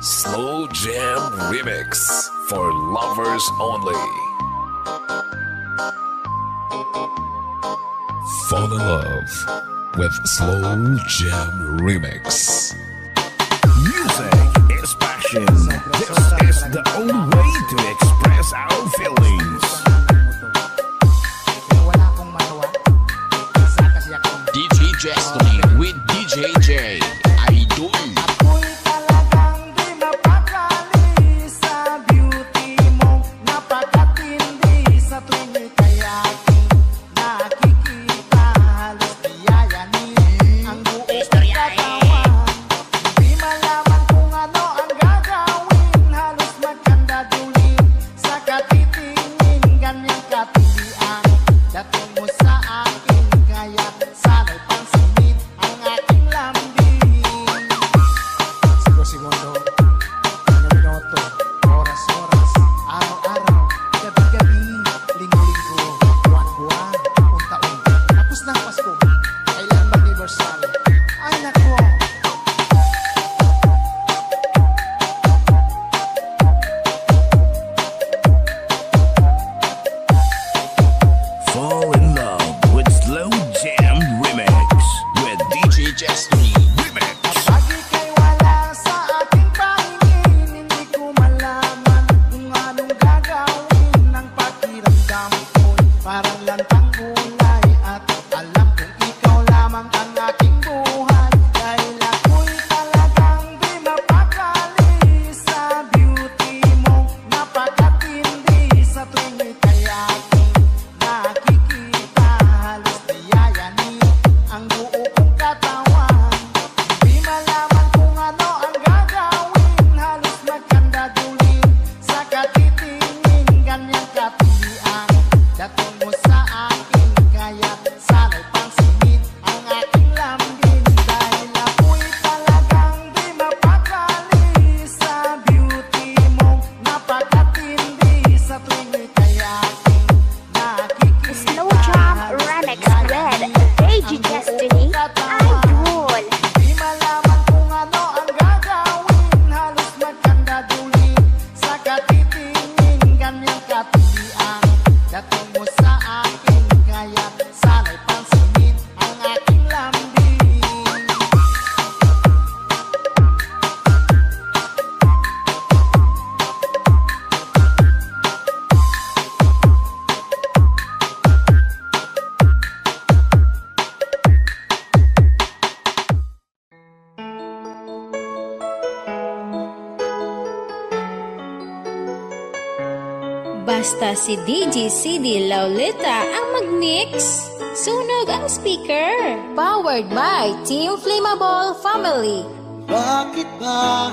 Slow Jam Remix for lovers only. Fall in love with Slow Jam Remix. Music is passion. This is the only way to express our feelings. si DJ CD Laulita ang mag-mix. Sunog ang speaker. Powered by Team Flammable Family. Bakit ba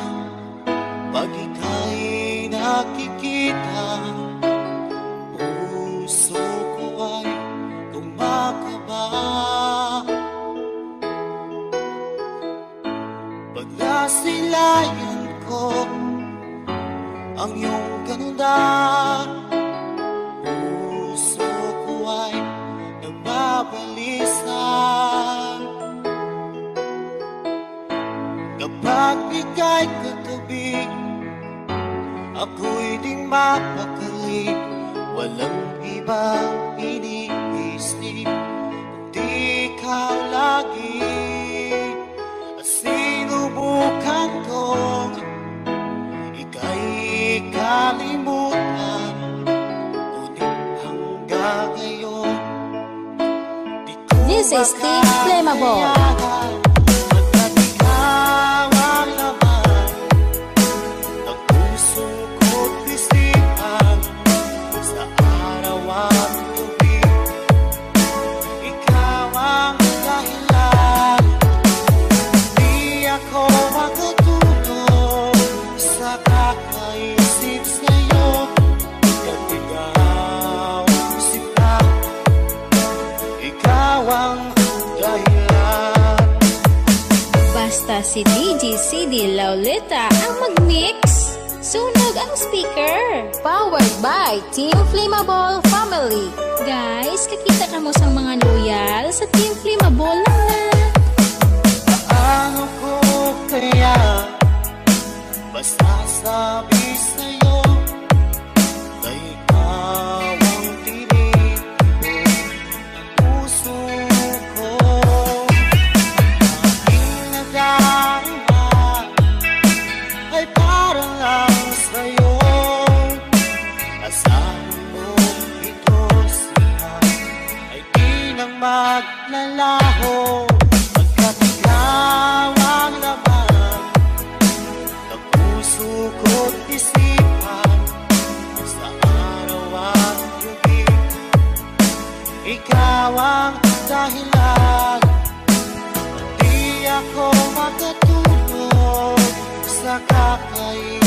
mga loyal sa Team Flammable na na. Paano ko kaya basta sabi sa'yo なかった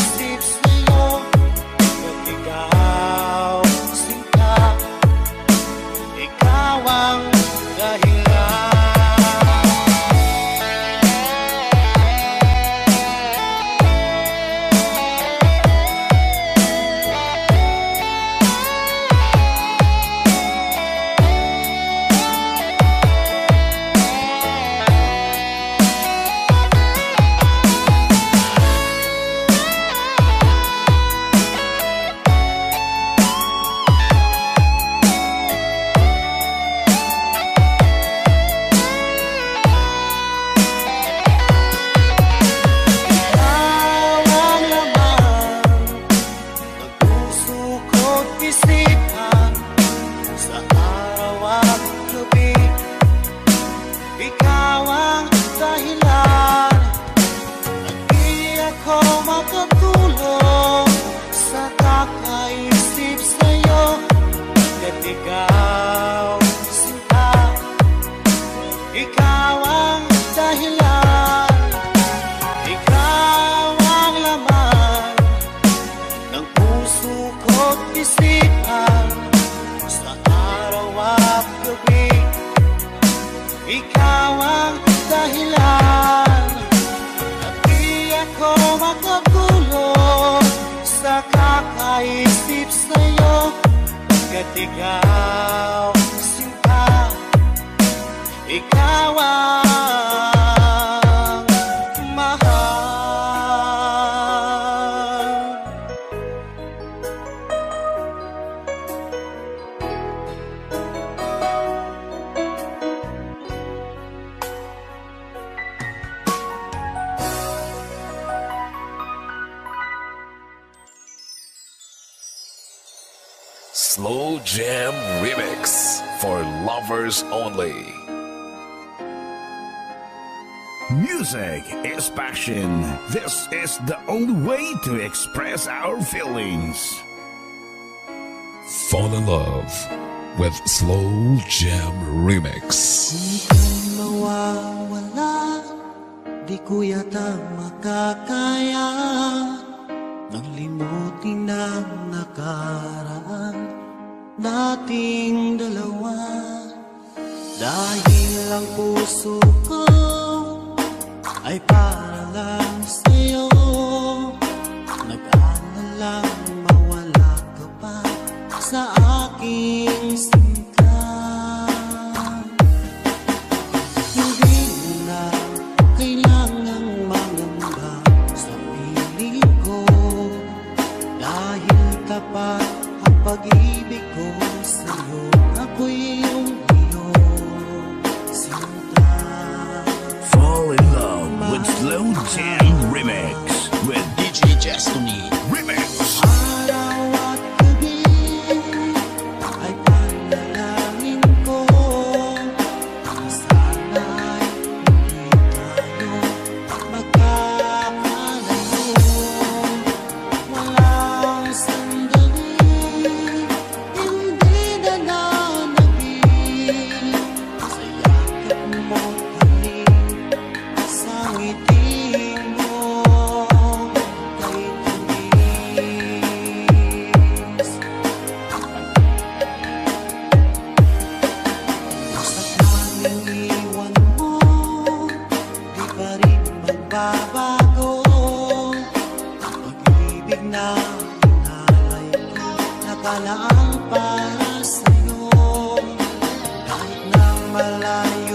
to express our feelings. Fall in love with Slow Jam Remix. Di mawawala, di ko yata makakaya Nang limutin ang nakaraan nating dalawa Dahil ang puso ko ay para lang sa mawala ka pa sa aking sinta Hindi mo na kailangang sa piling Dahil tapat ang pag-ibig ko sa'yo Ako'y iyong iyong Fall in love with Slow Jam Remix with DJ Justin pala ang para sa'yo. Kahit nang malayo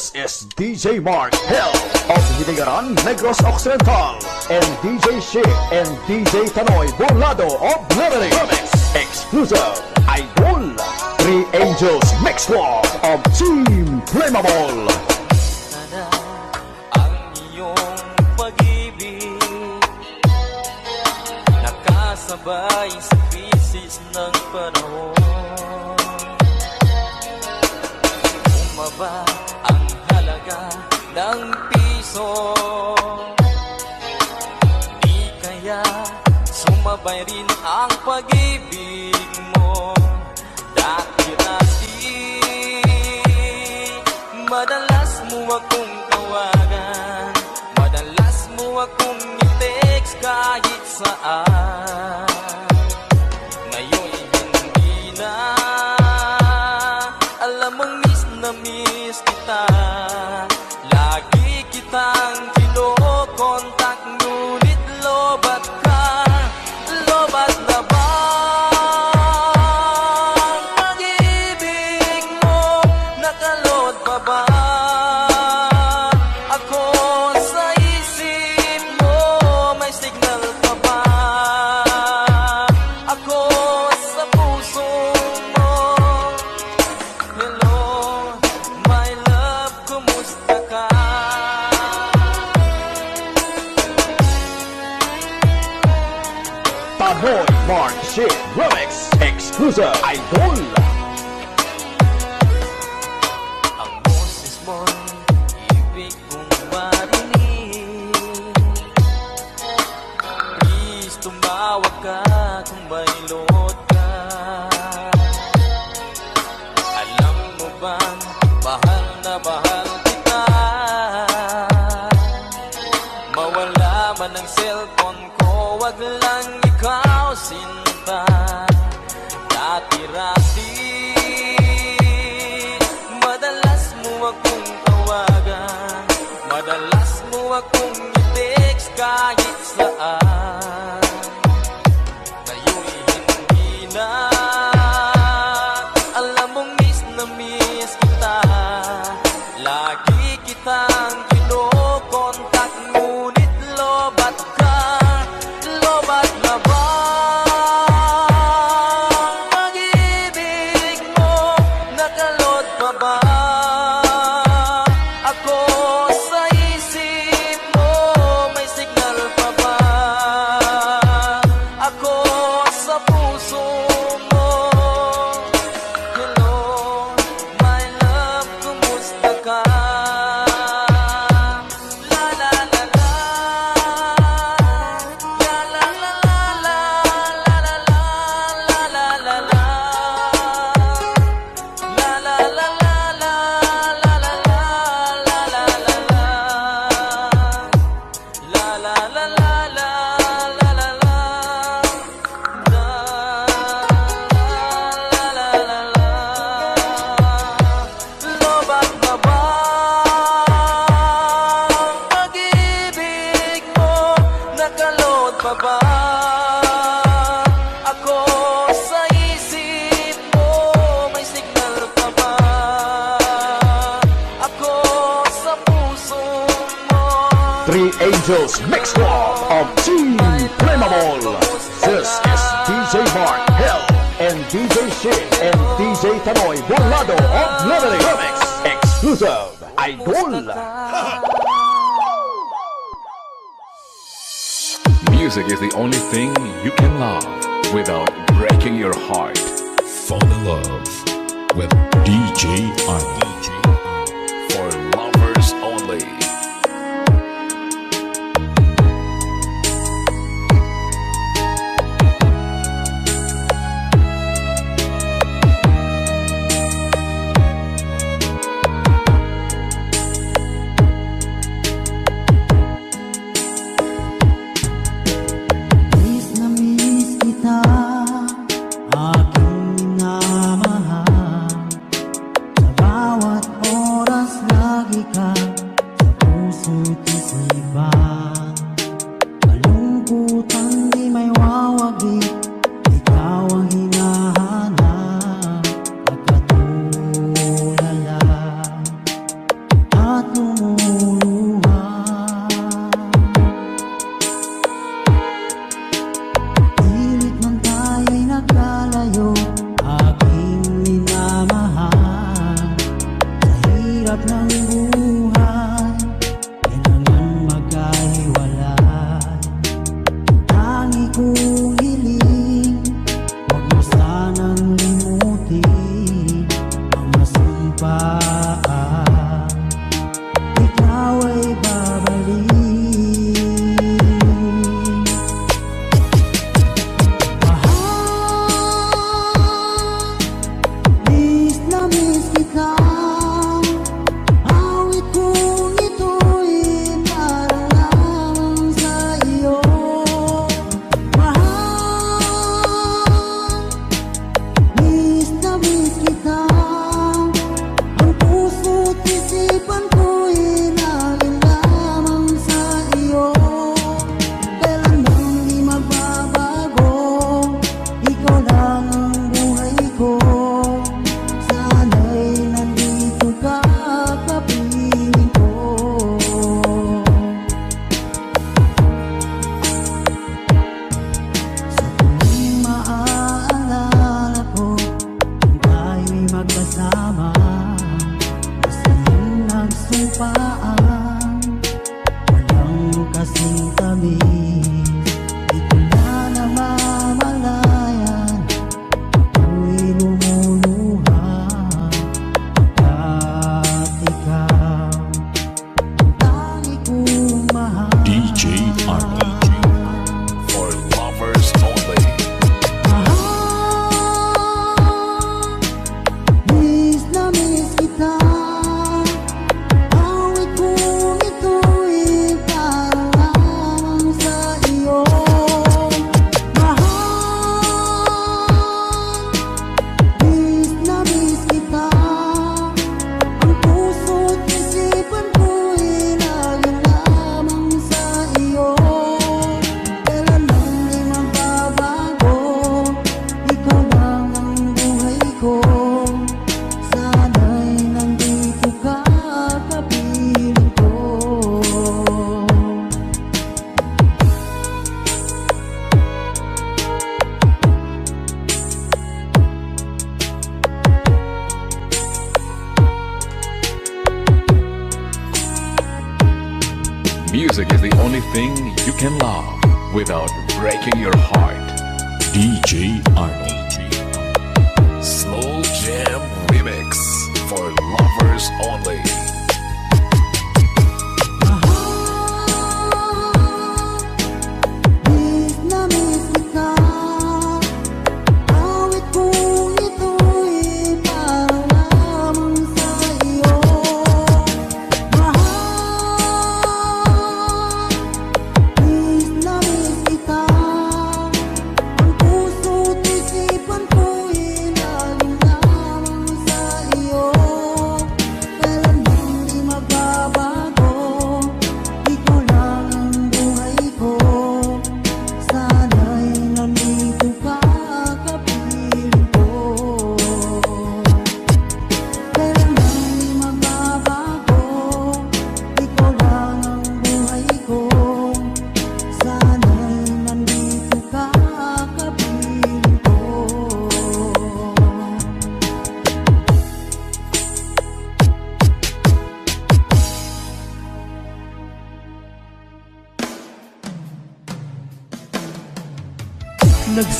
This is DJ Mark Hill of Hidigaran, Negros Occidental and DJ Sheik and DJ Tanoy Burlado of Liberty. Exclusive Idol Three Angels Mix War of Team Flammable.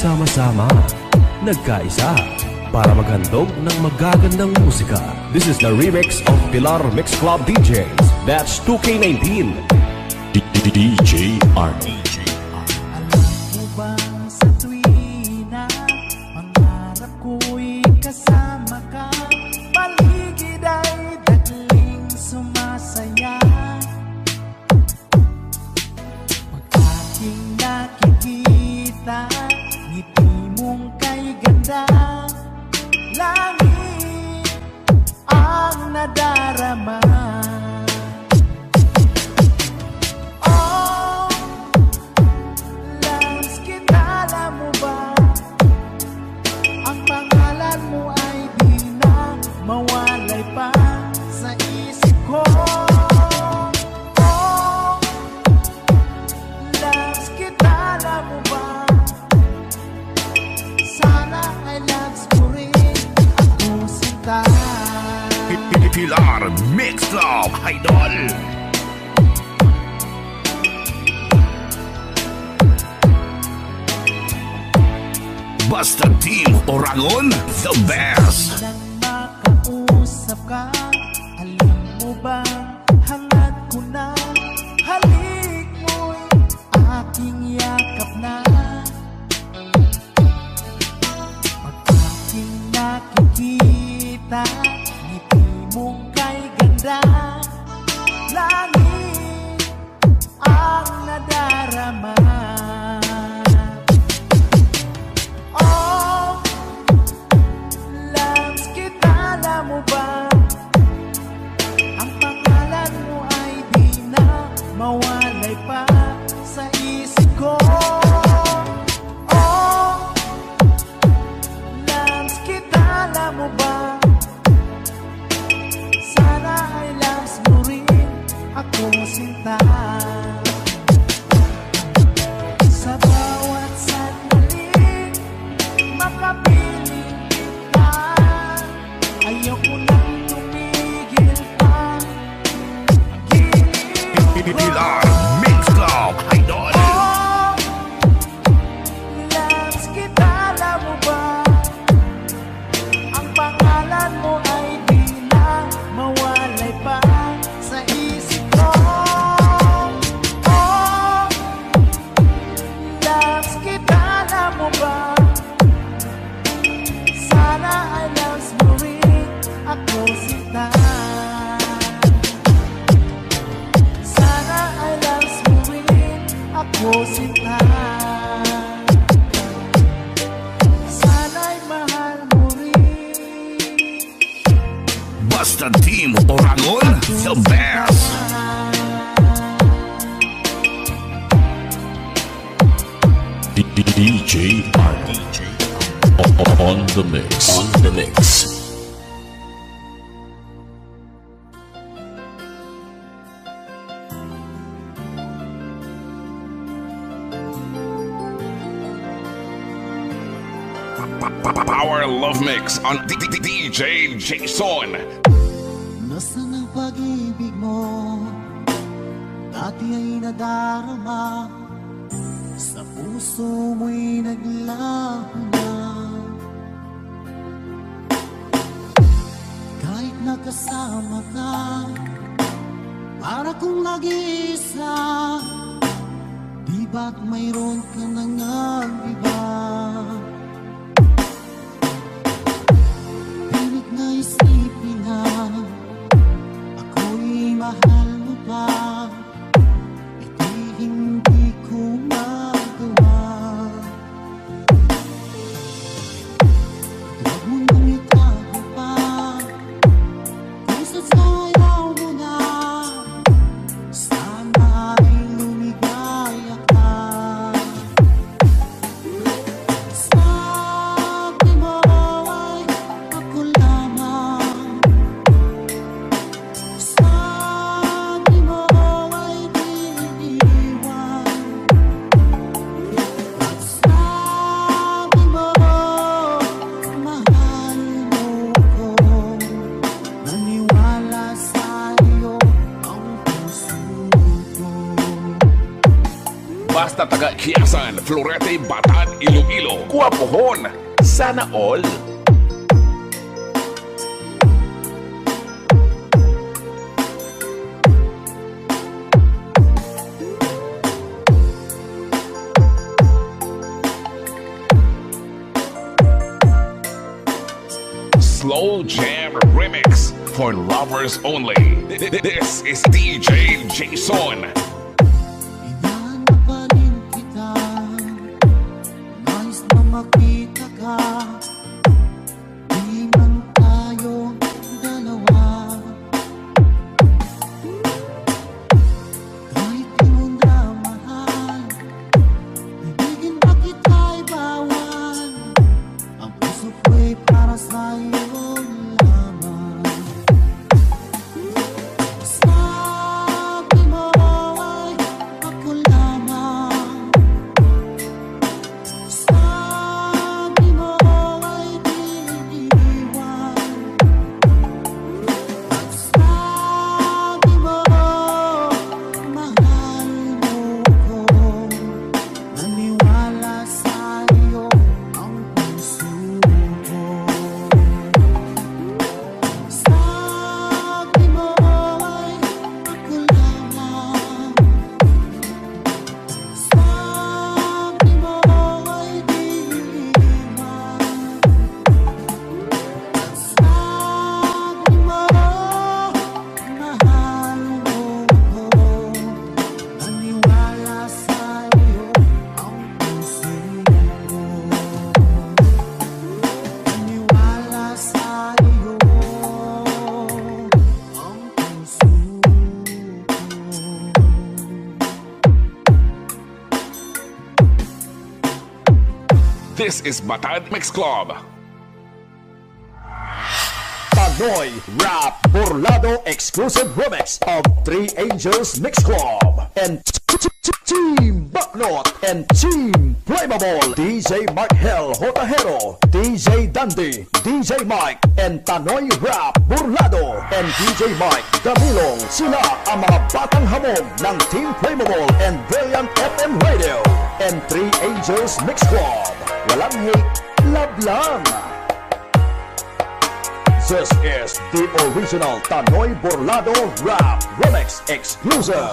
Nagsama-sama, nagkaisa, para maghandog ng magagandang musika. This is the remix of Pilar Mix Club DJs. That's 2K19. DJ Arnie. Florete, Batan, Iloilo, Cuapojon, Sana all. Slow Jam Remix for lovers only. This is DJ Jason. This is Batad Mix Club. Panoy Rap Burlado Exclusive Remix of Three Angels Mix Club and Team Bucknot and Team Flammable, DJ Mark Hell Hotahero, DJ Dandy, DJ Mike, and Tanoy Rap Burlado, and DJ Mike Camilong. Sila ang mga batang hamog ng Team Flammable and Brilliant FM Radio and Three Angels Mix Club. Walang hate, love lang. This is the original Tanoy Burlado Rap Remix Exclusive.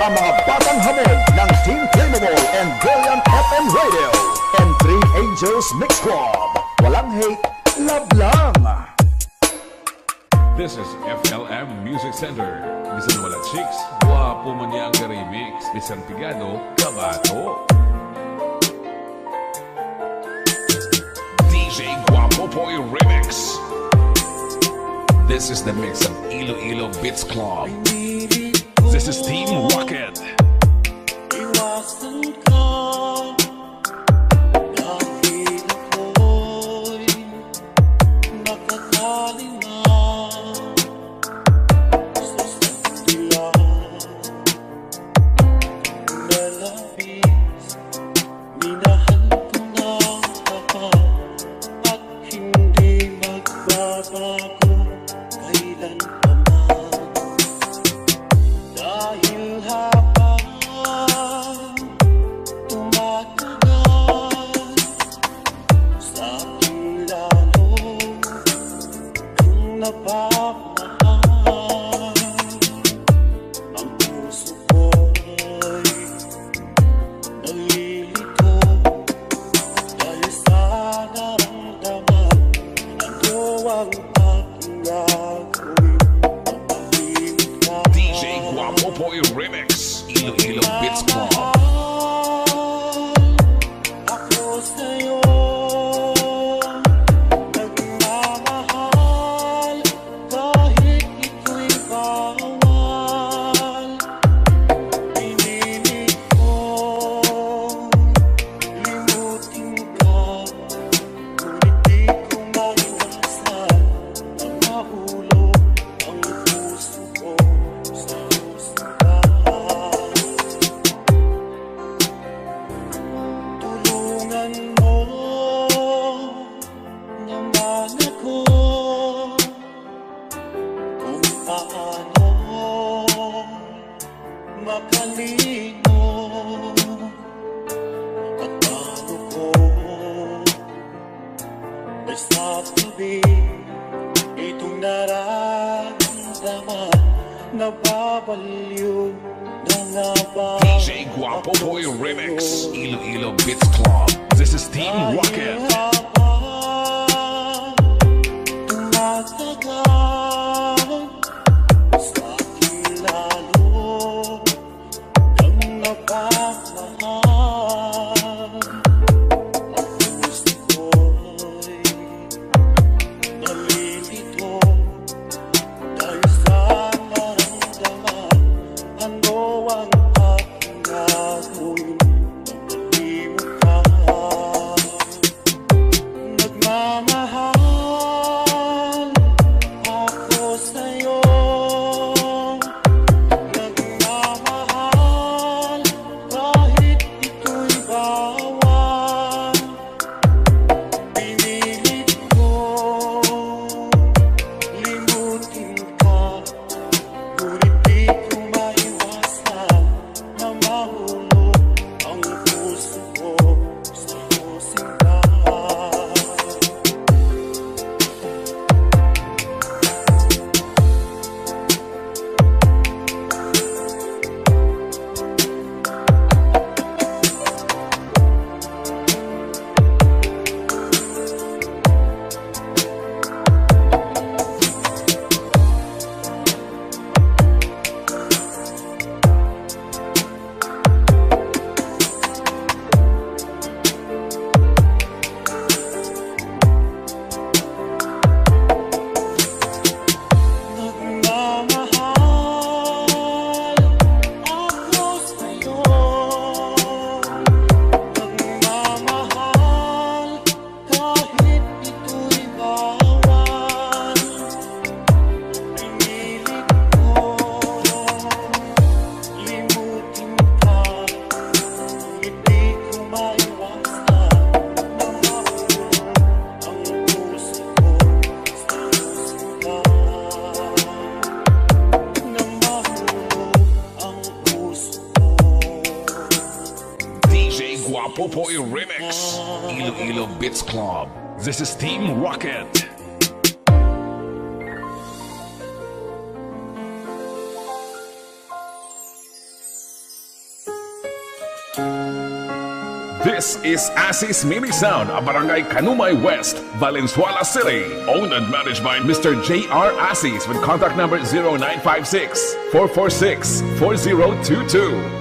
ang mga batang hamon ng Team Flammable and Brilliant FM Radio and Three Angels Mix Club. Walang hate, love lang! This is FLM Music Center. Bisan wala chicks, guwapo man niya ang remix. Bisan tigado, kabato. DJ Guapo Boy Remix. This is the mix of Iloilo Beats Club. This is Team Rocket. This is Asis Mini Sound, a barangay Kanumay West, Valenzuela City. Owned and managed by Mr. J.R. Asis with contact number 0956 446 4022.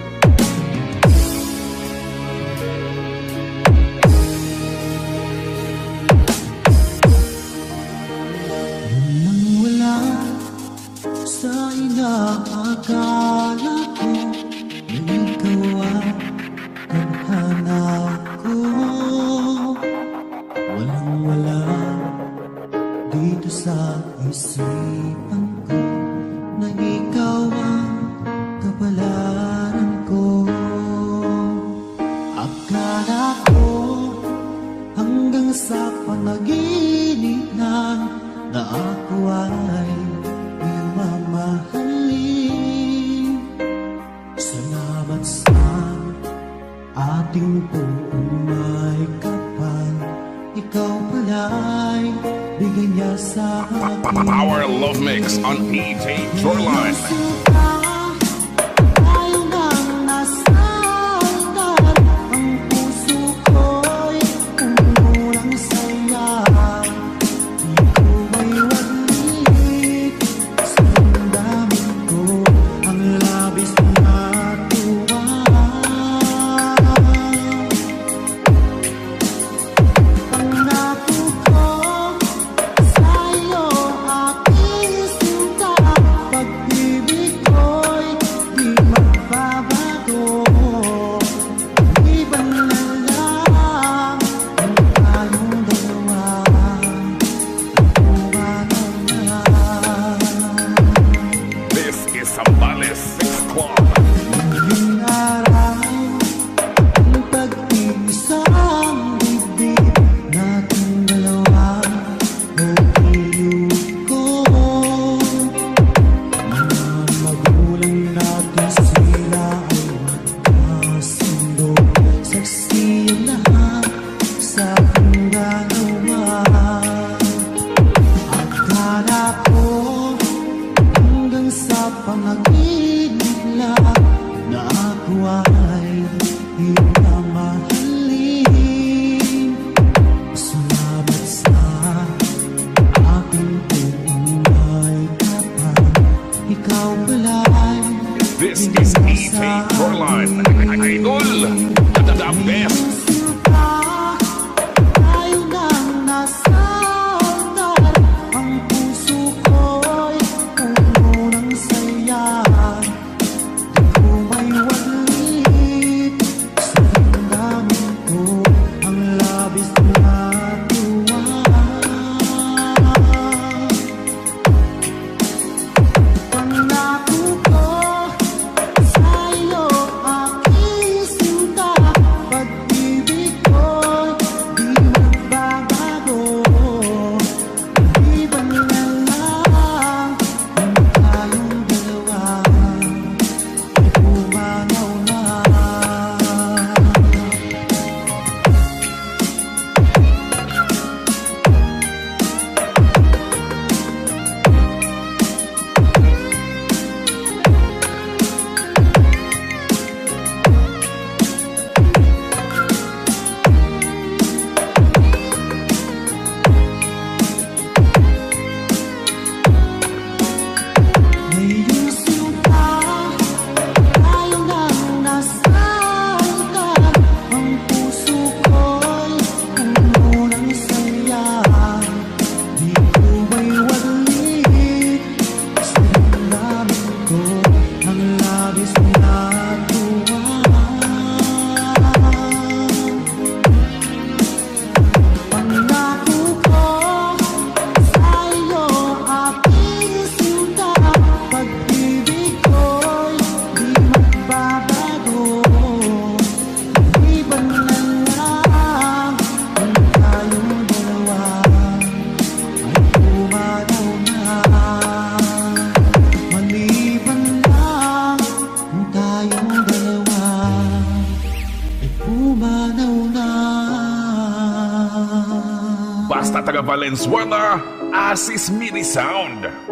basta taga Valenzuela, Asis Mini Sound.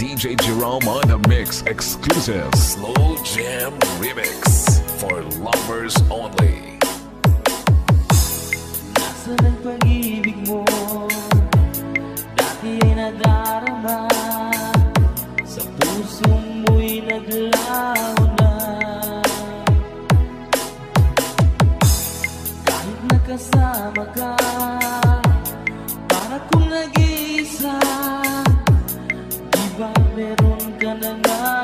DJ Jerome on the mix exclusive Slow Jam Remix for lovers only. Nasaan ang mo? Dati ay nadarama Sa puso mo'y naglaho na Kahit nakasama ka Para kong nag-iisa meron ka na lang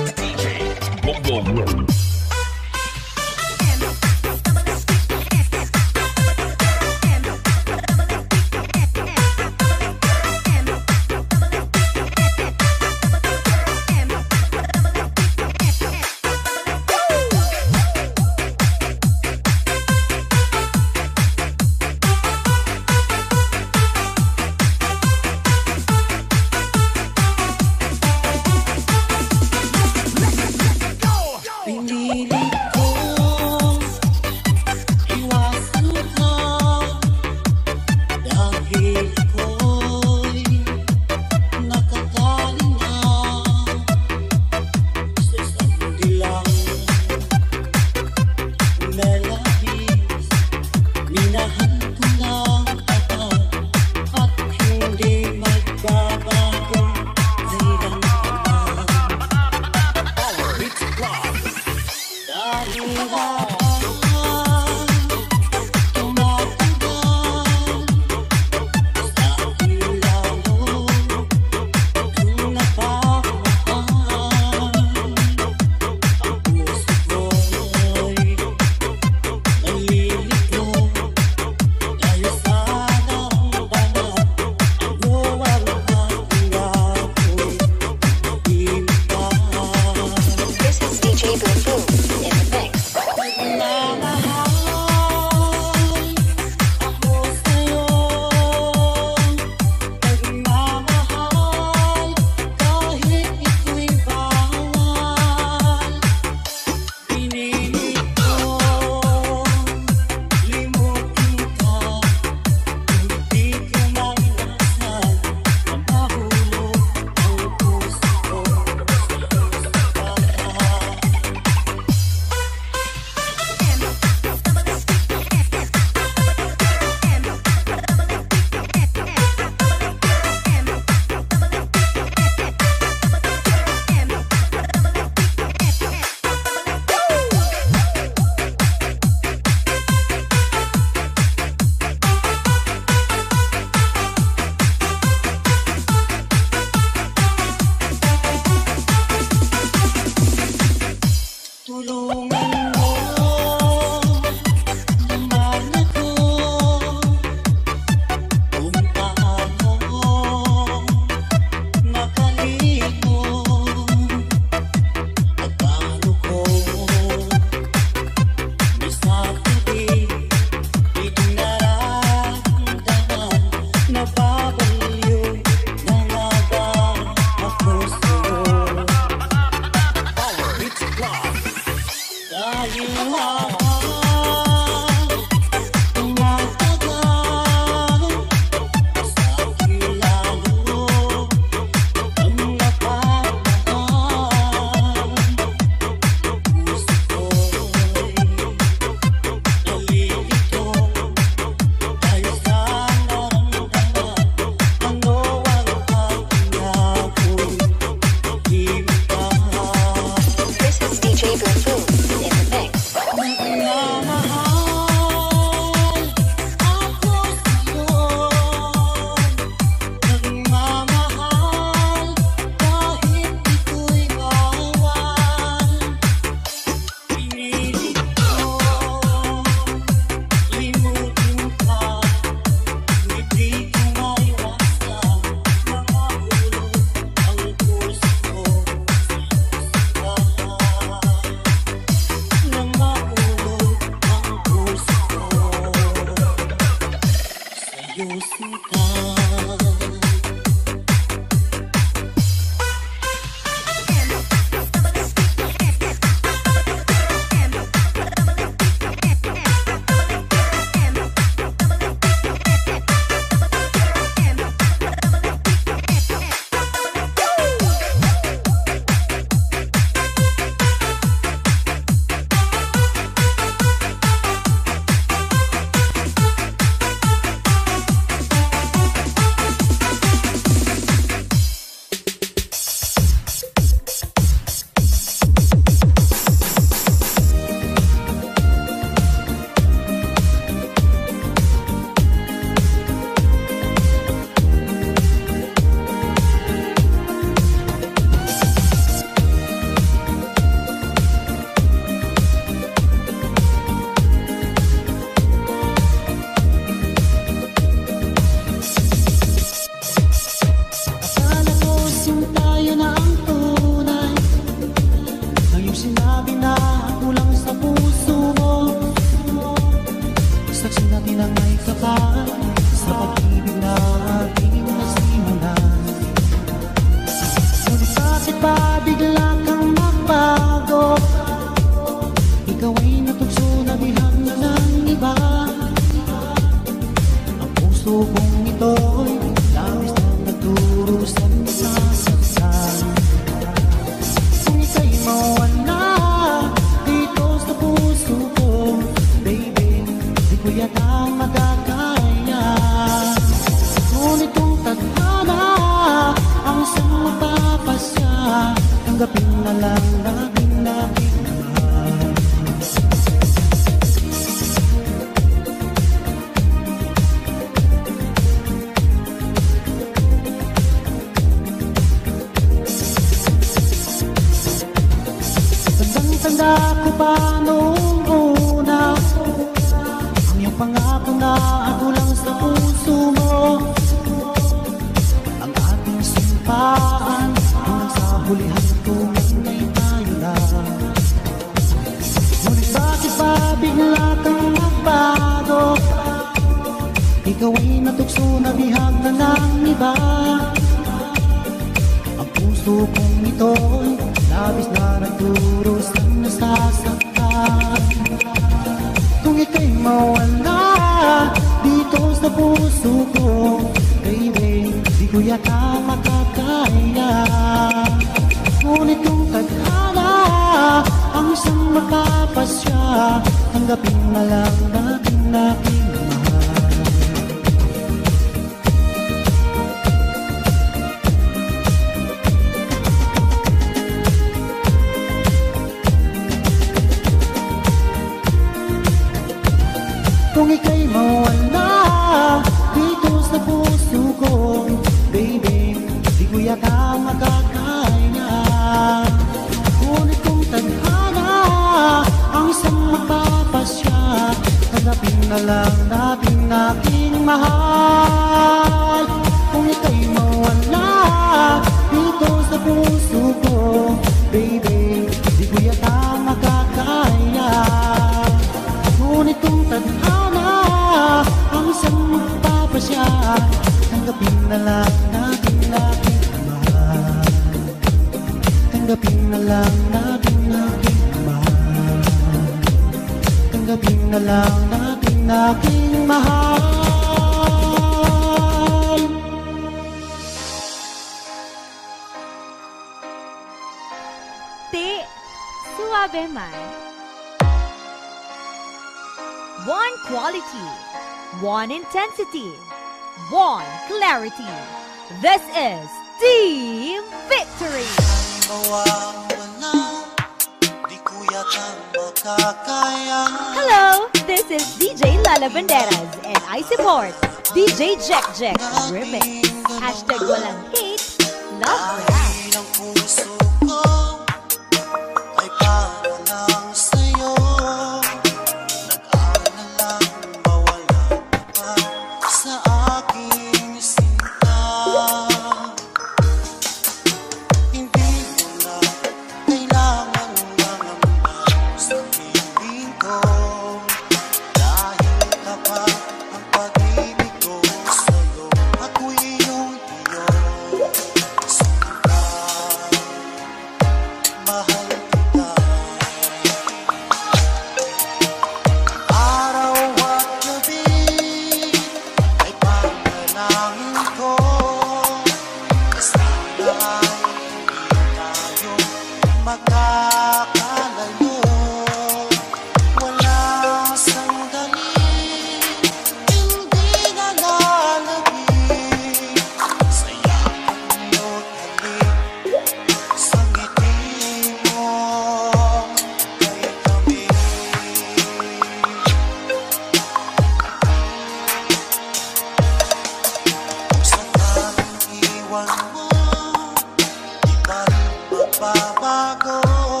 magbabago Pag-ibig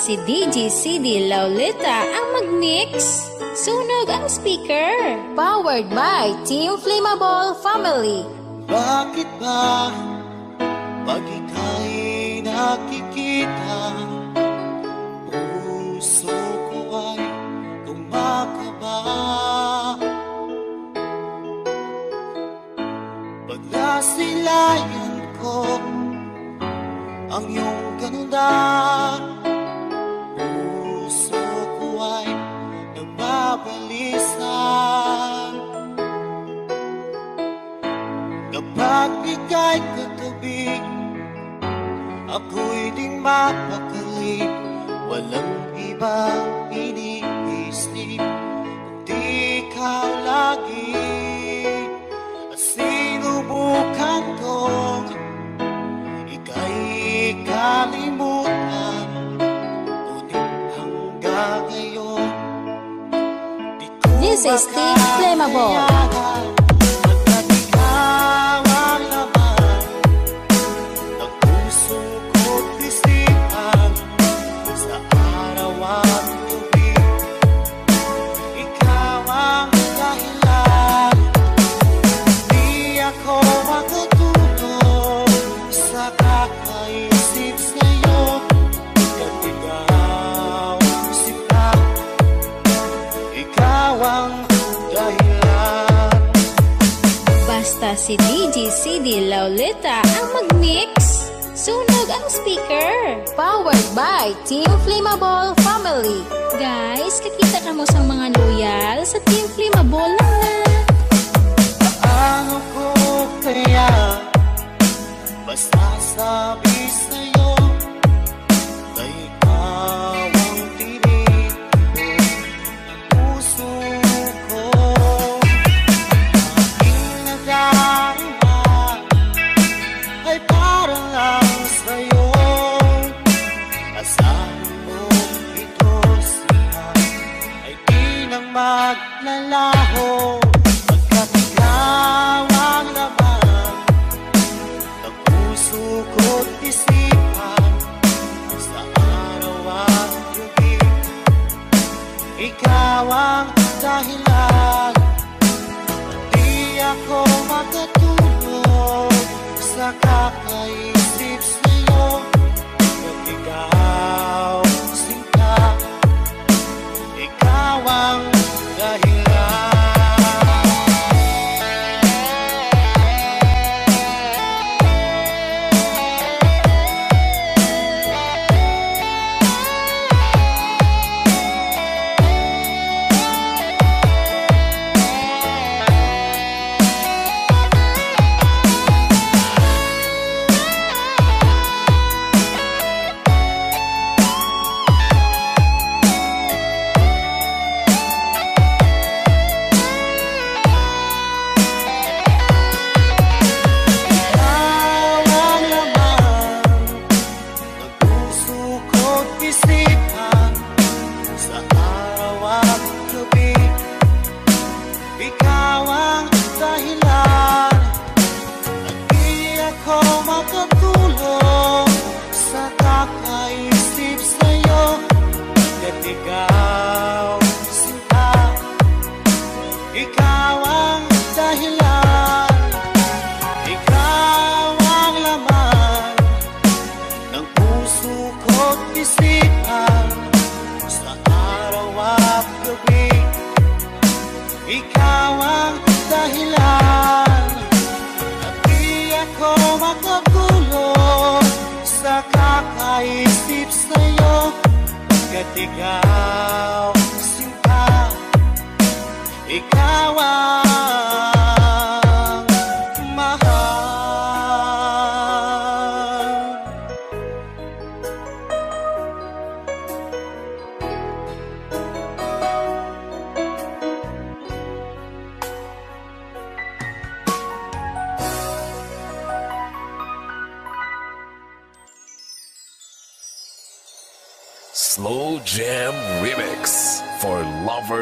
si DJ CD Laulita ang mag-mix. Sunog ang speaker. Powered by Team Flammable Family. Bakit ba pag ika'y nakikita Puso ko ay kumakaba Pag nasilayan ko ang iyong ganda minsan Kapag ika'y katabi Ako'y di mapakali. Walang ibang iniisip Kundi ikaw lagi This is Flammable. DJ CD Laulita ang mag-mix. Sunog ang speaker. Powered by Team Flammable Family. Guys, kakita ka mo sa mga loyal sa Team Flammable na. Paano ko kaya basta sabi sa nalaho Pagkat ikaw ang laban. Ng puso ko't isipan. Sa araw at gabi Ikaw ang dahilan. Pati ako makatulog sa kakaibig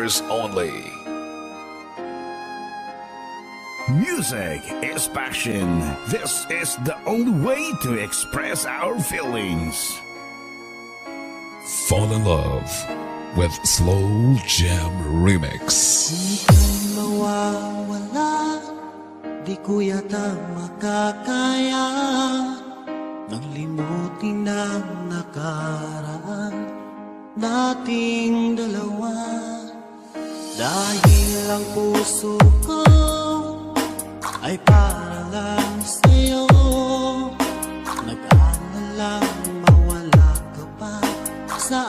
members only. Music is passion. This is the only way to express our feelings. Fall in love with Slow Jam Remix. Di mawawala, di ko yata makakaya Nang limutin ang nakaraan nating dalawa. Dahil ang puso ko ay para lang sa'yo. Nag-ano mawala ka pa sa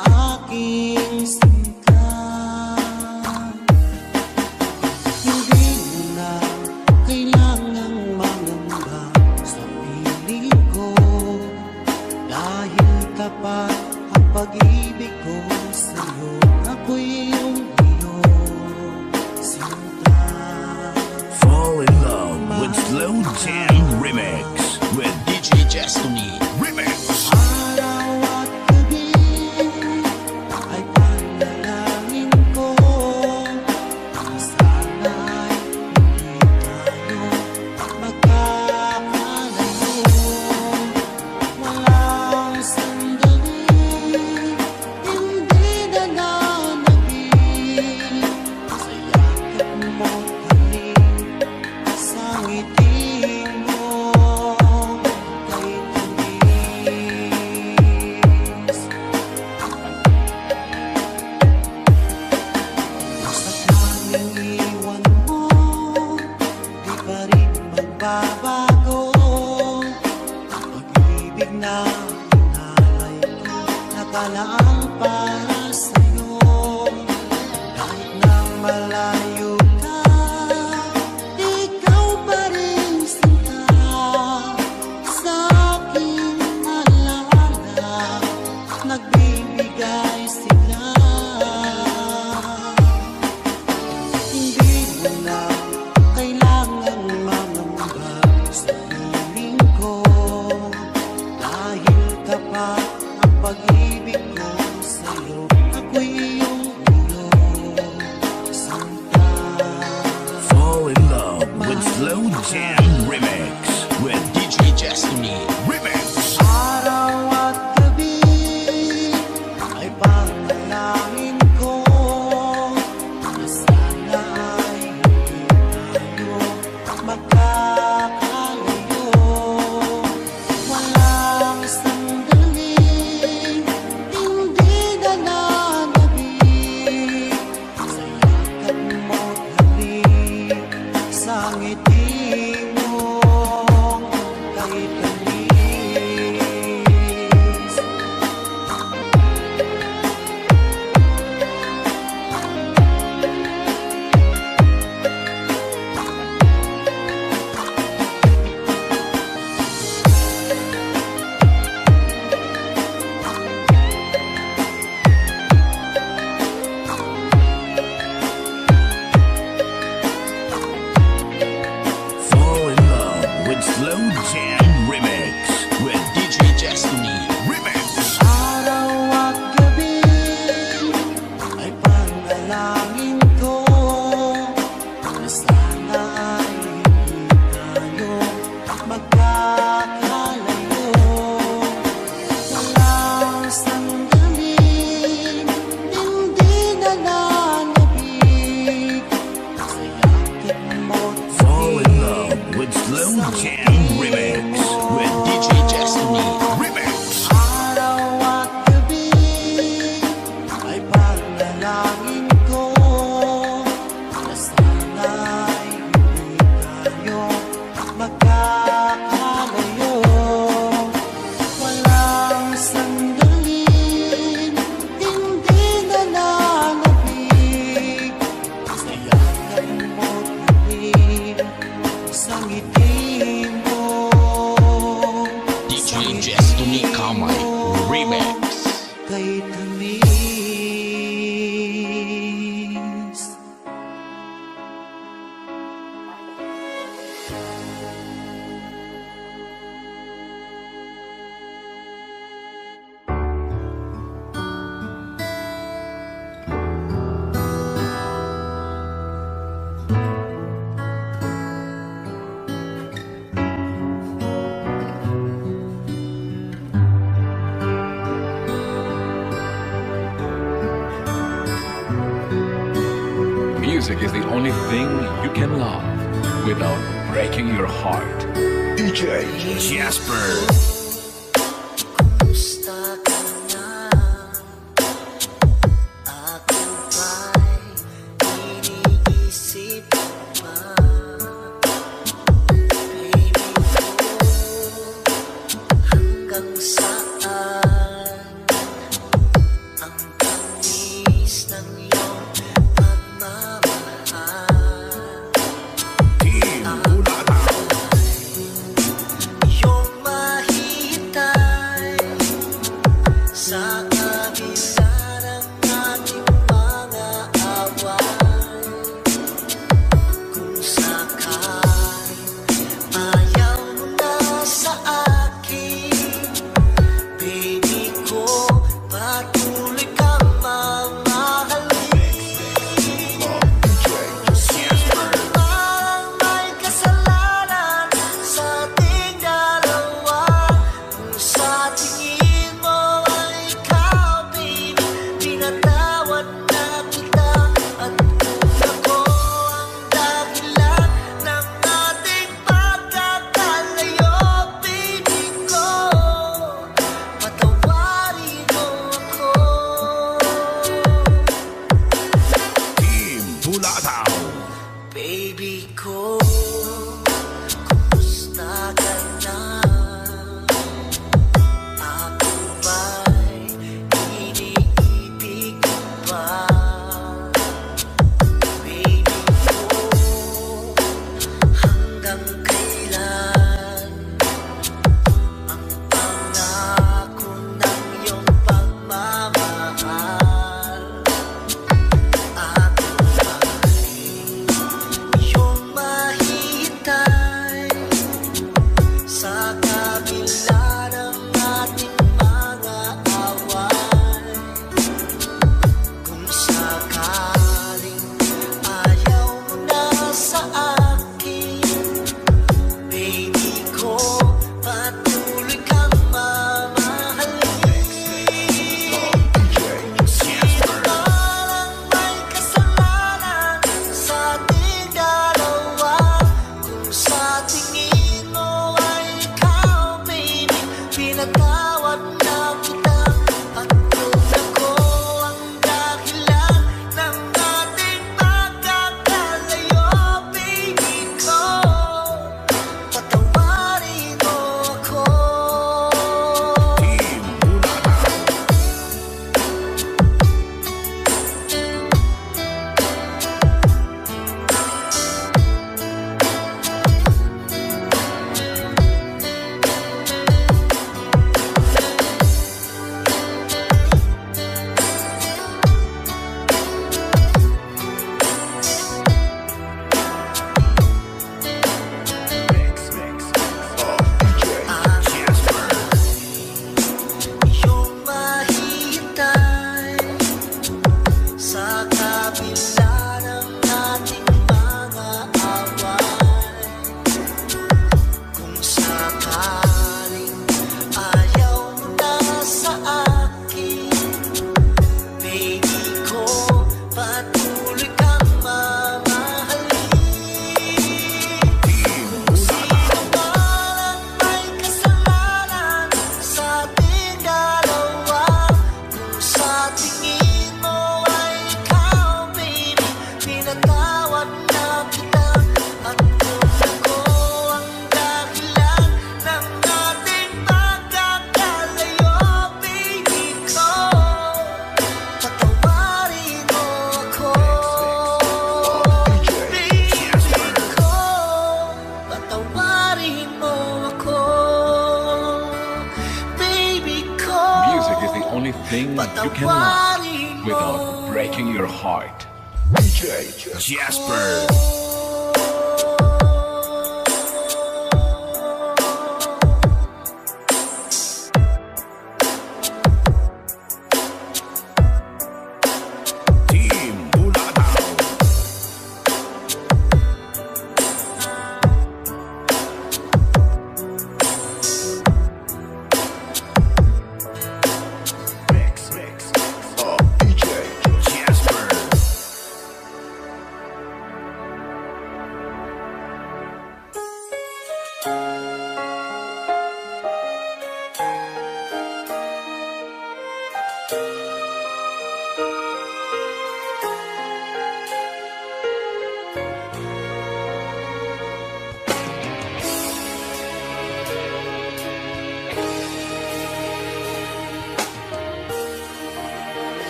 breaking your heart. DJ Jasper.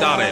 DJ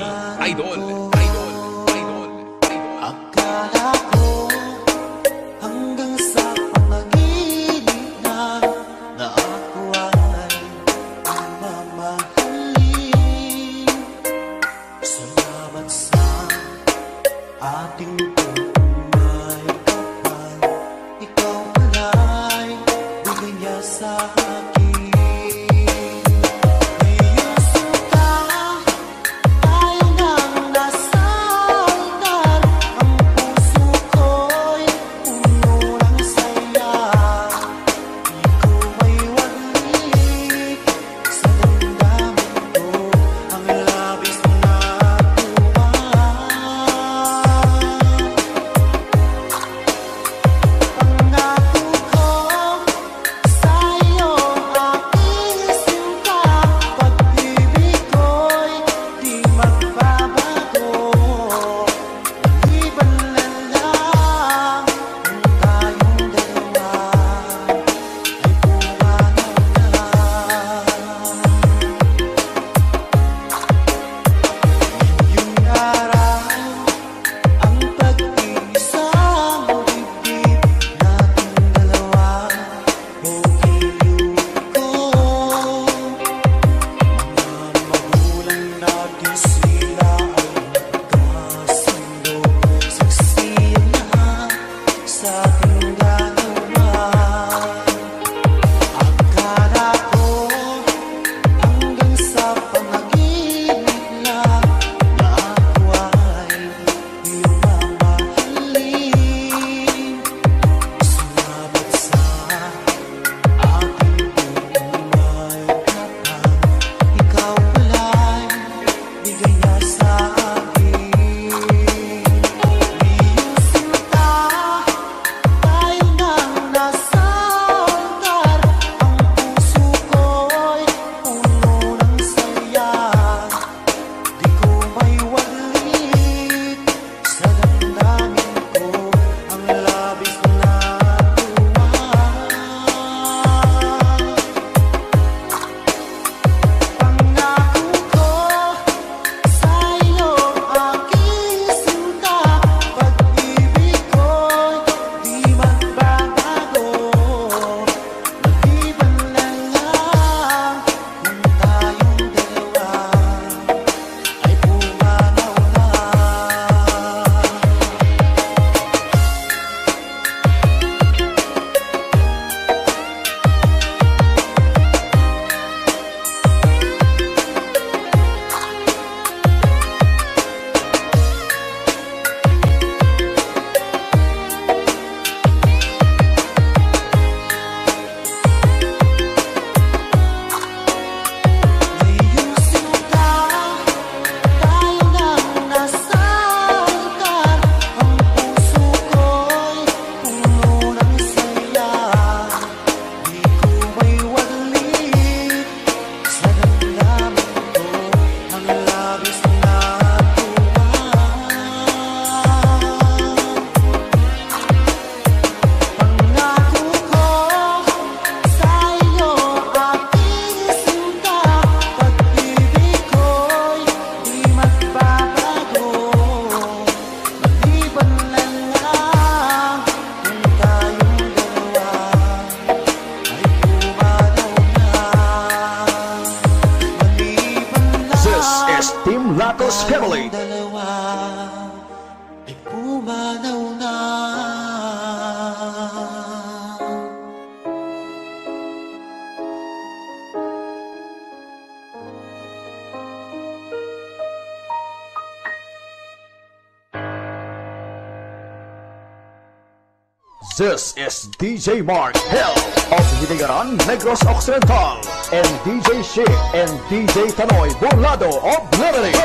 is DJ Mark Hill of Hinigaran, Negros Occidental, and DJ Sheik and DJ Tanoy Burlado of Liberty.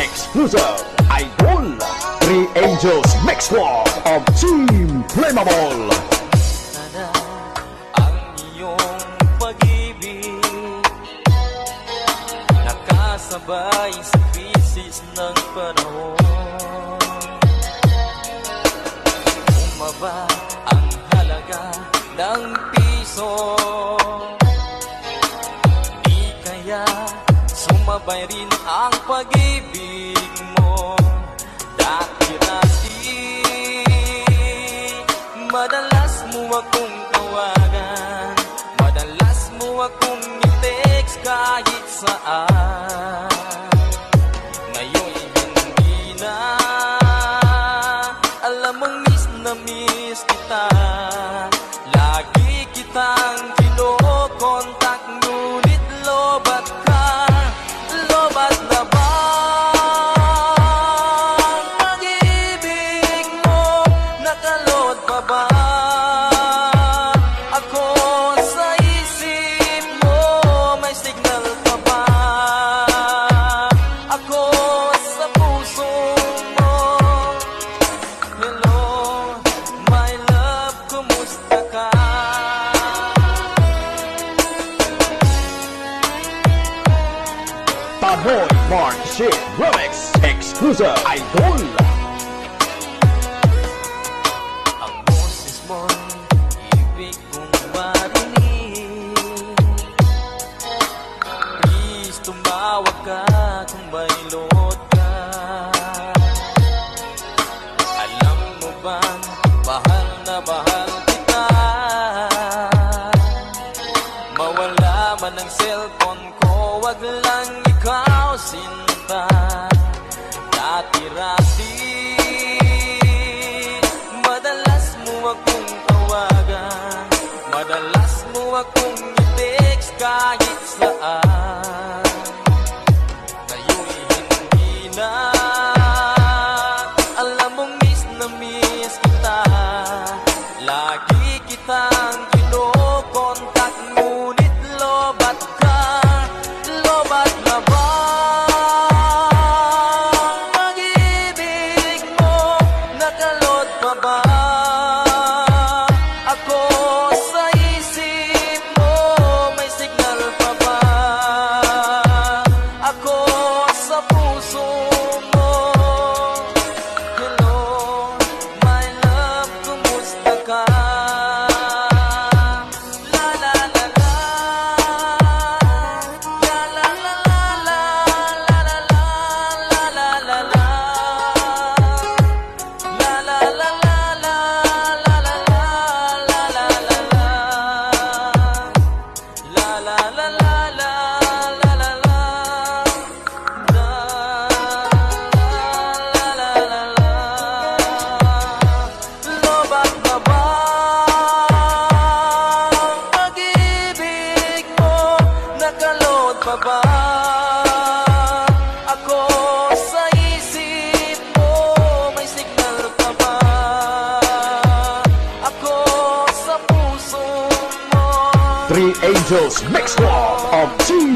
Exclusive Idol, Three Angels Mix War of Team Flammable. Sabay sa krisis ng panahon Umaba ka ng piso. Di kaya sumabay rin ang pag-ibig mo. Dati-dati Madalas mo akong tawagan. Madalas mo akong i-text kahit saan.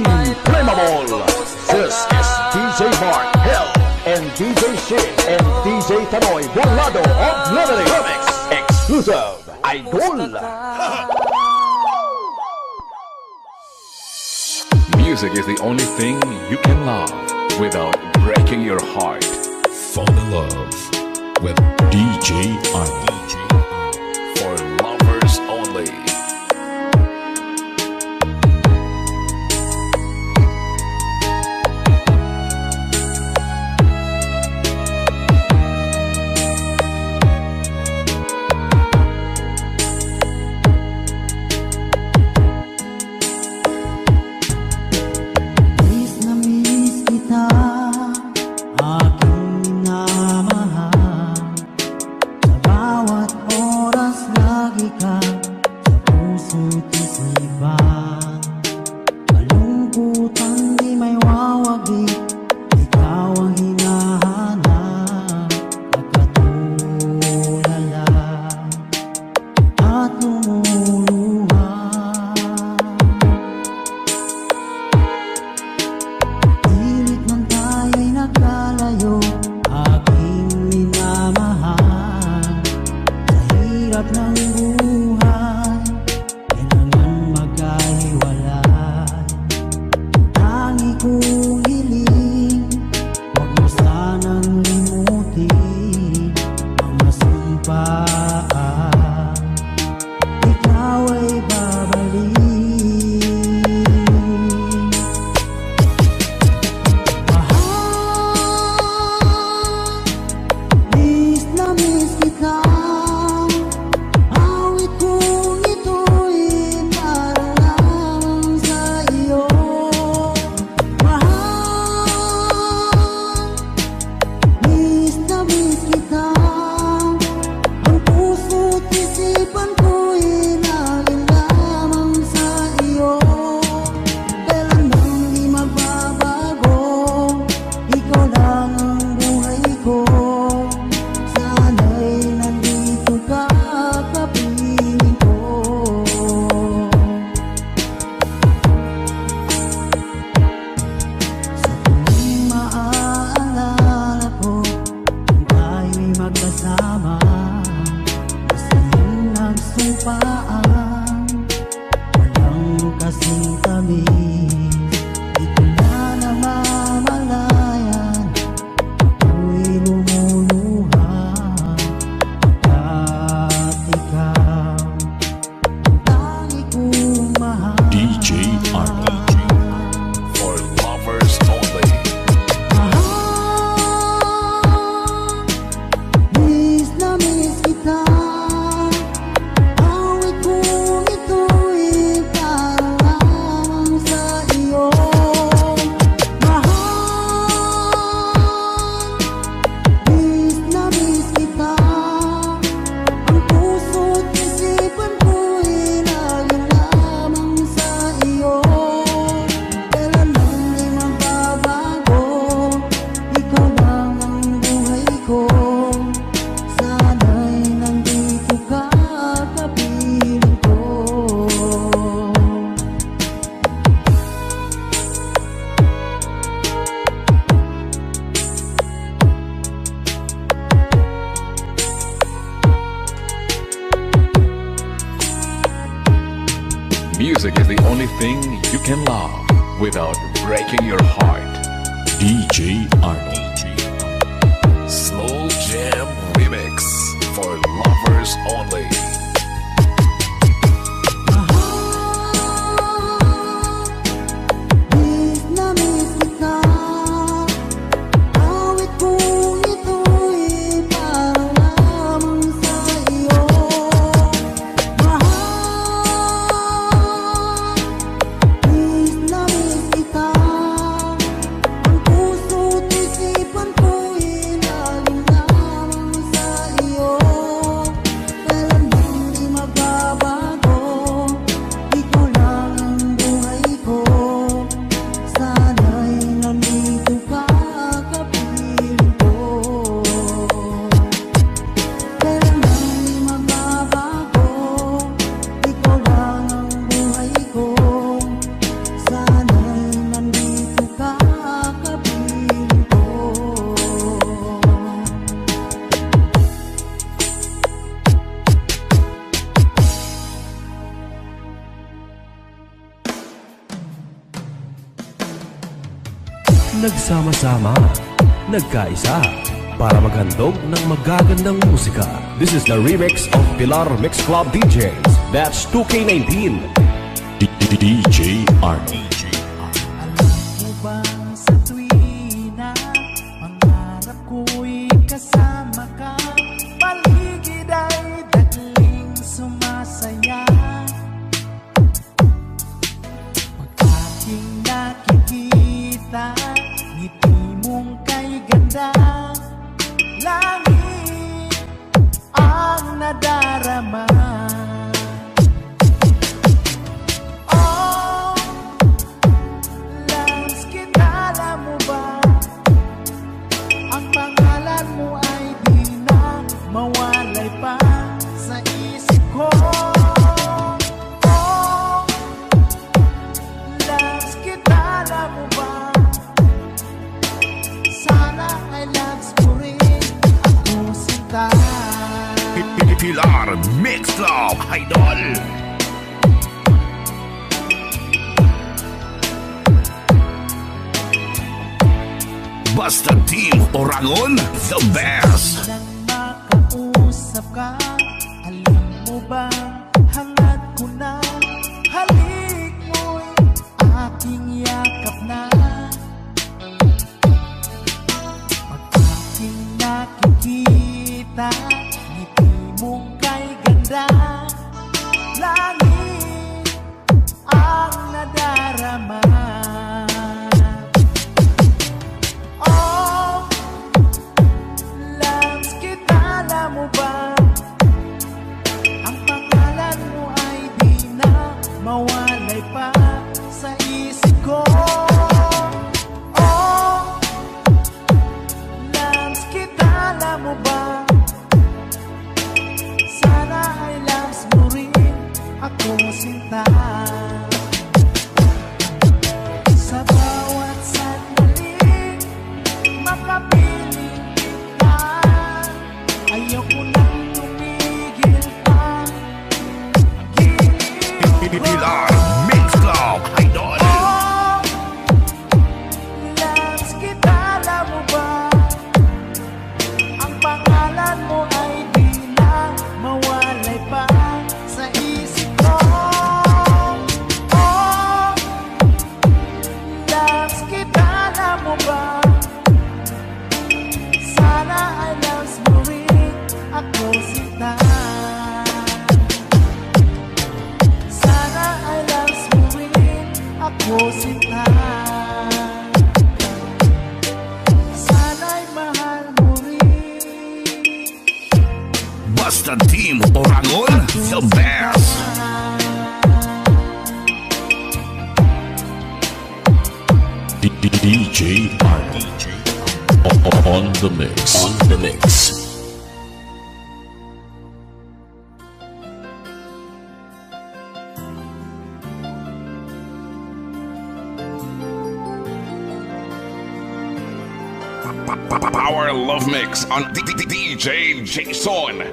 Inflammable. This is DJ Mark Hill and DJ Shane and DJ Tanoy Volado of Liberty. Remix. Exclusive. Idol. Music is the only thing you can love without breaking your heart. Fall in love with DJ Arnold. Nagsama, nagkaisa, para maghandog ng magagandang musika. This is the remix of Pilar Mix Club DJs. That's 2K19. DJ Arnold. Jason.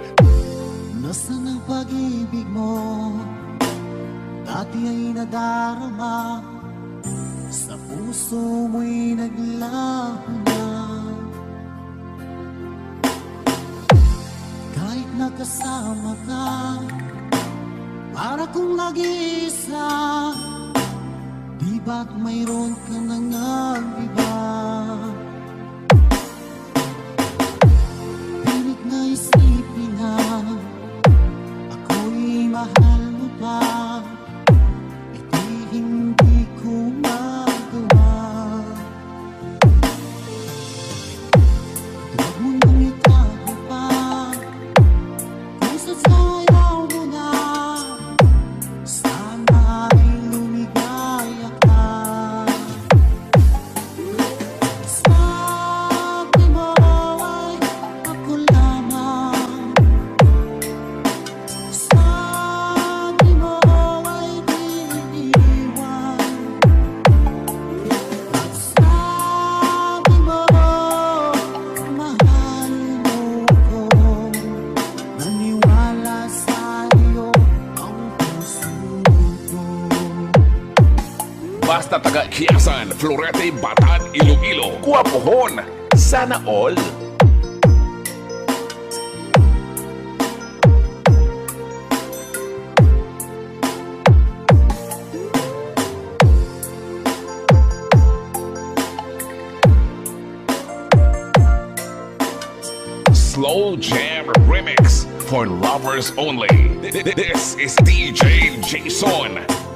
Hiasan, Florete, Batan, Iloilo, Cuapujon, Sana All. Slow Jam Remix for lovers only. This is DJ Jason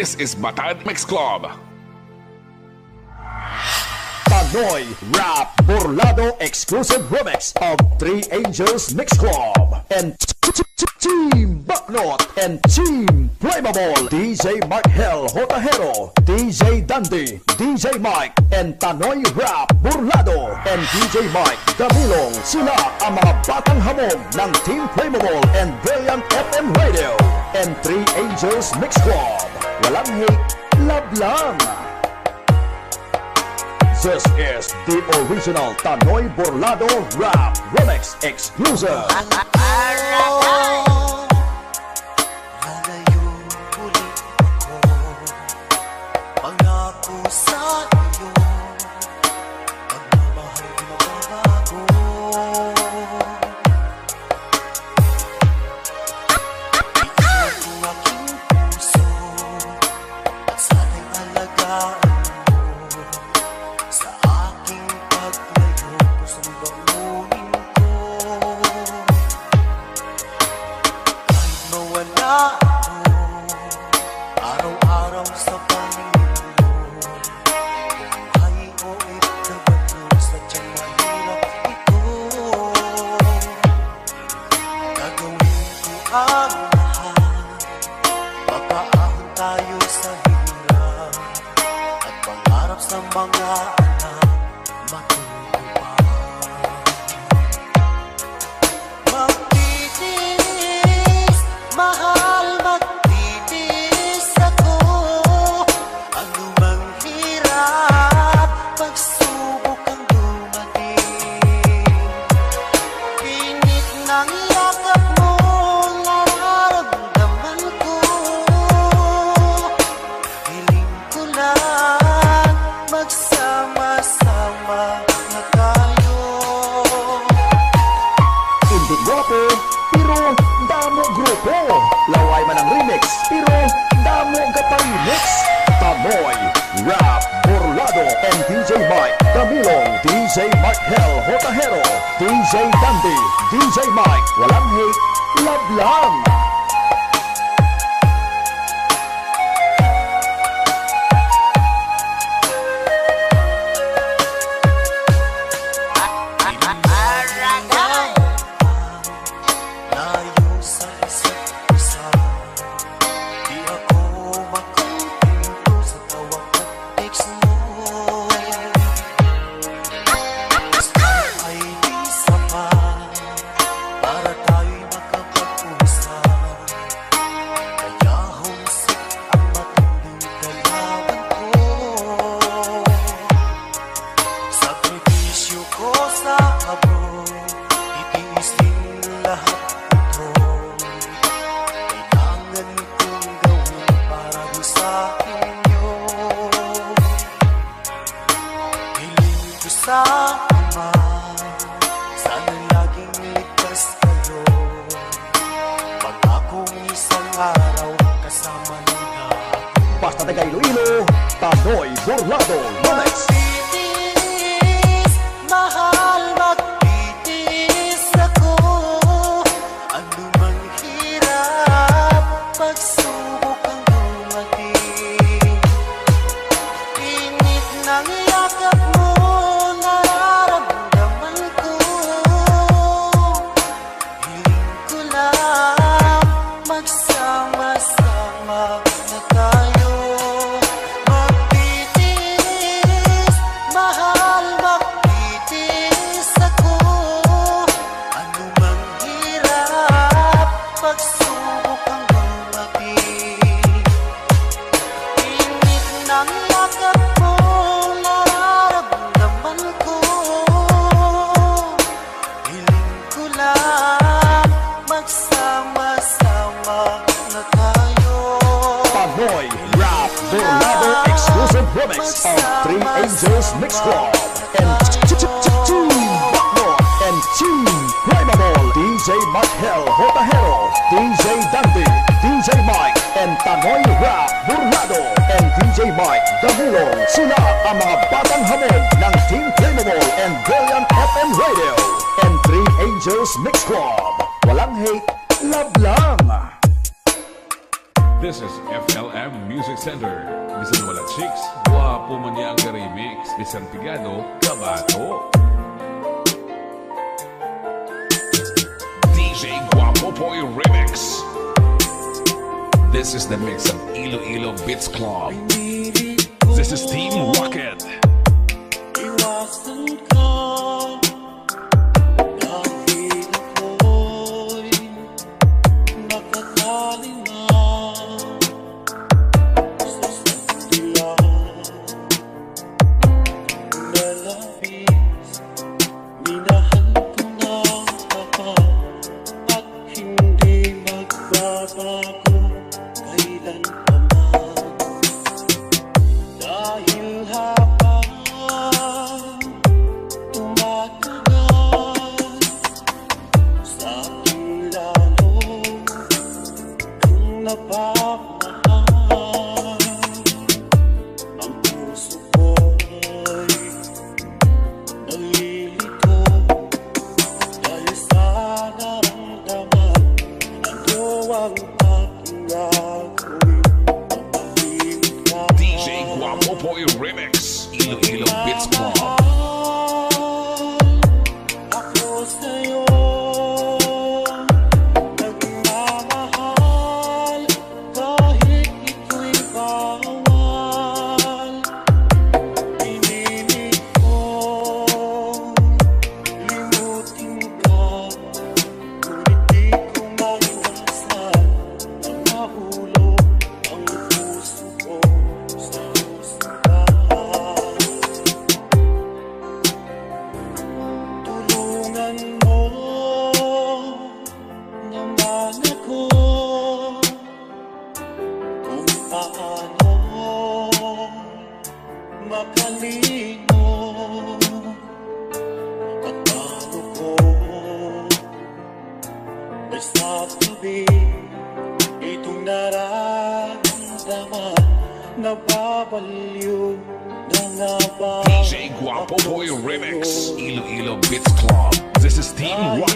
This is Batad Mix Club. Panoy Rap Burlado exclusive remix of Three Angels Mix Club. And Team Bucknot and Team Flammable DJ Mark Hell Hotahero DJ Dandy DJ Mike and Tanoy Rap Burlado and DJ Mike Damilong. Sila ang mga batang hamon ng Team Flammable and Brilliant FM Radio and Three Angels Mix Club. This is the original Tanoy Burlado Rap Remix Exclusive! This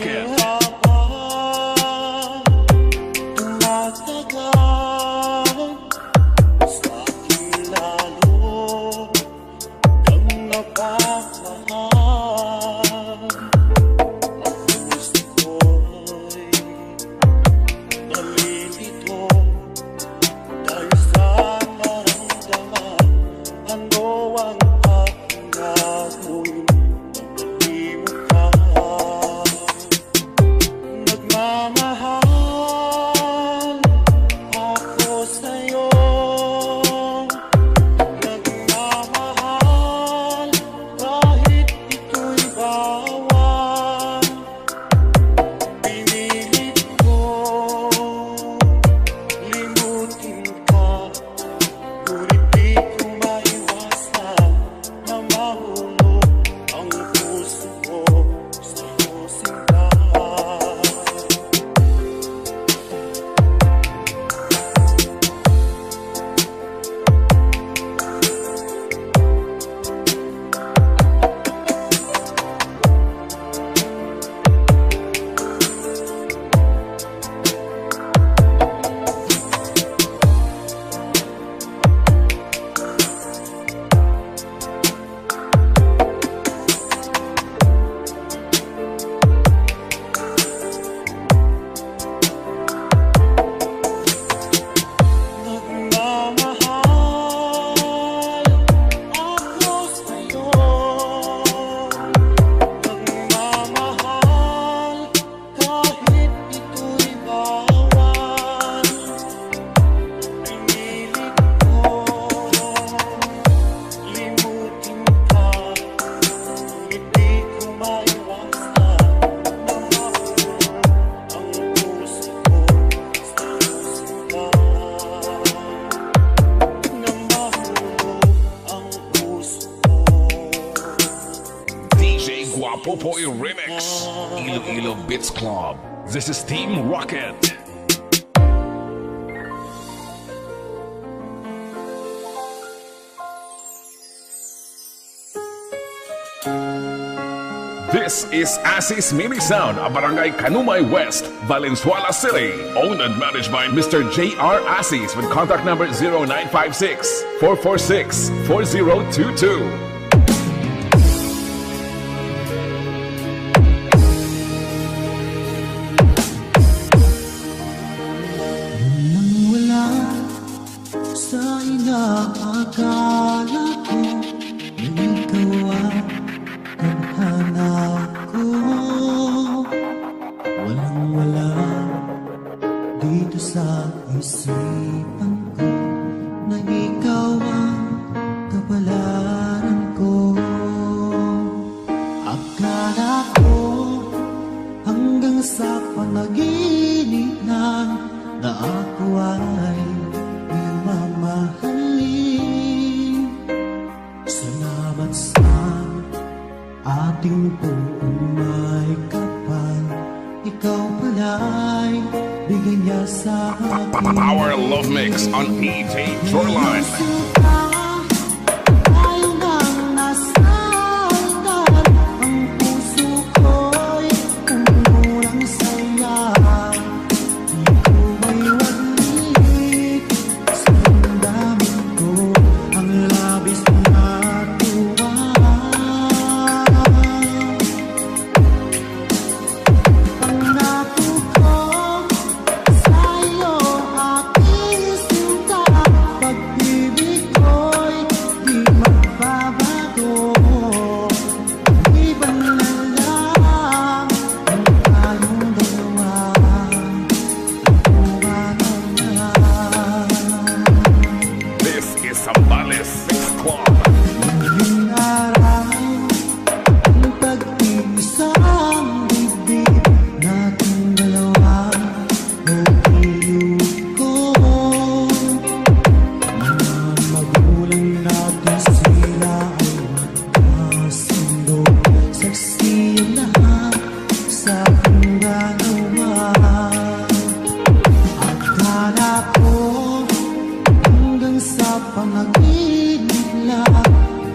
Macy's Mini Sound, Barangay Kanumay West, Valenzuela City. Owned and managed by Mr. J.R. Assis with contact number 0956 446 4022.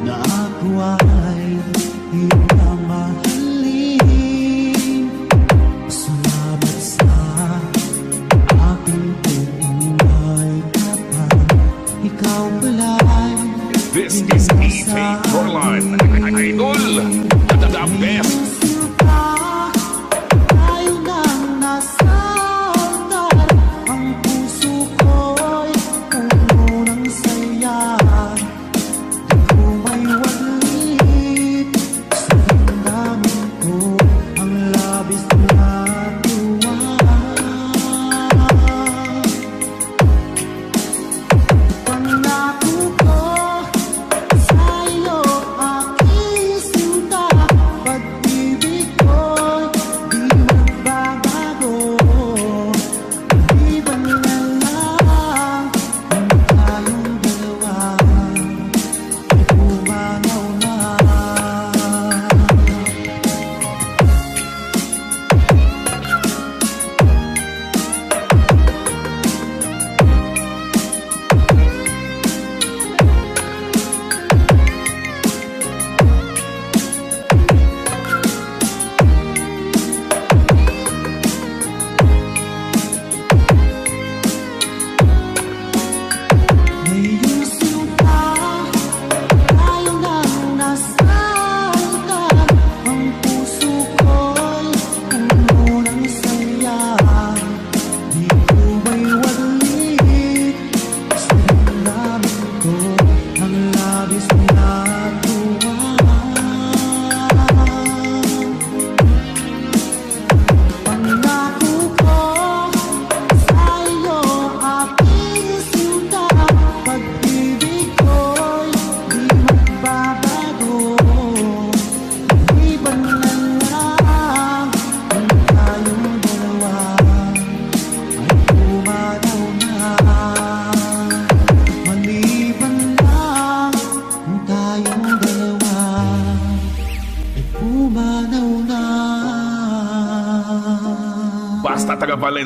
na ako ay hindi na mahalin. Salamat sa aking tunay kapag ikaw pala'y This is EP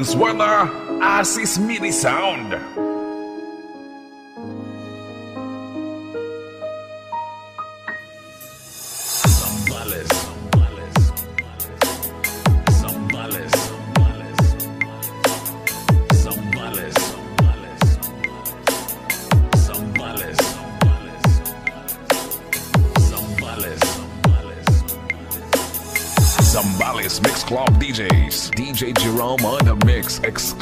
Venezuela hace Smithy Sound. Zambales. Zambales Mixed Club DJs, DJ Jerome on the mix.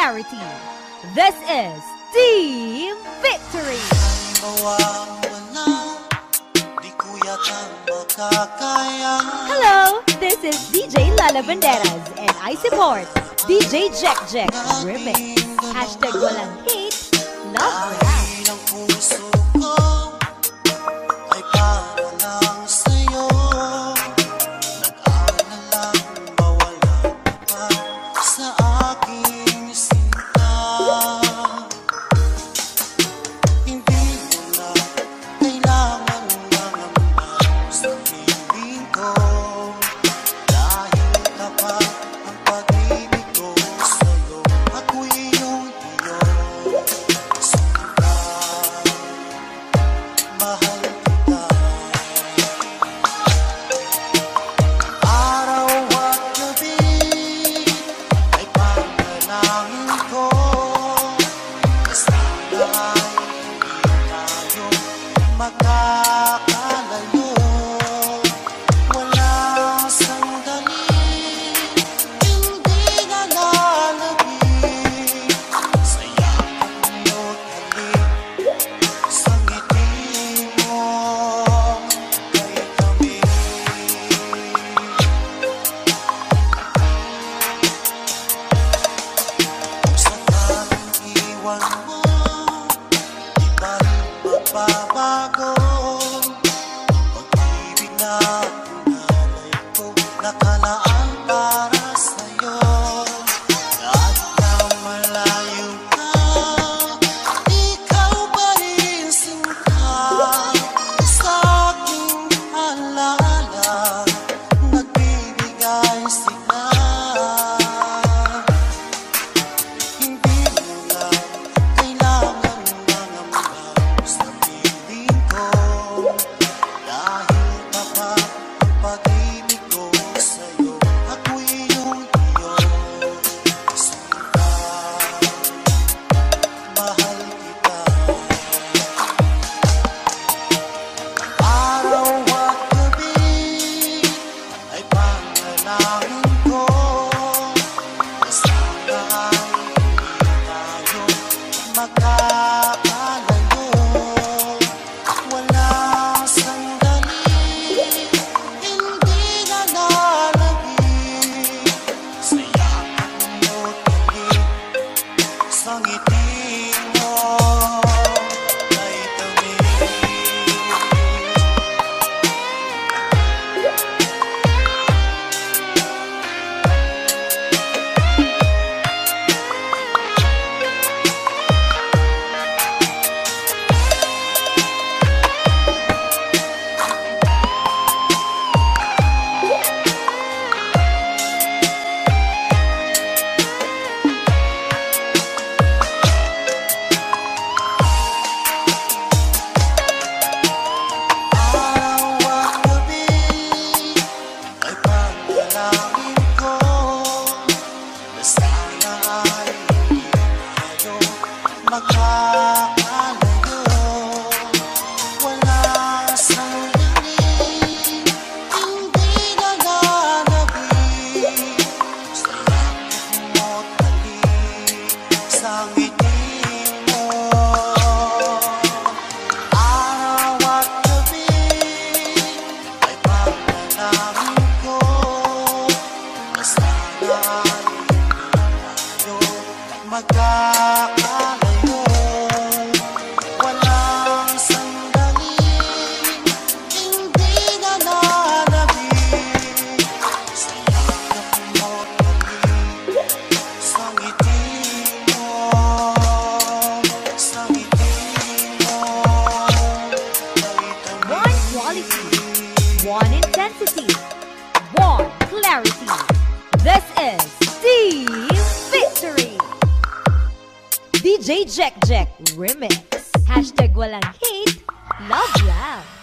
clarity. This is Team Victory. Hello, this is DJ Lala Banderas and I support DJ Jack Jack Remix. Hashtag walang hate, love rap. Jack Jack Remix. Hashtag walang hate, love lang.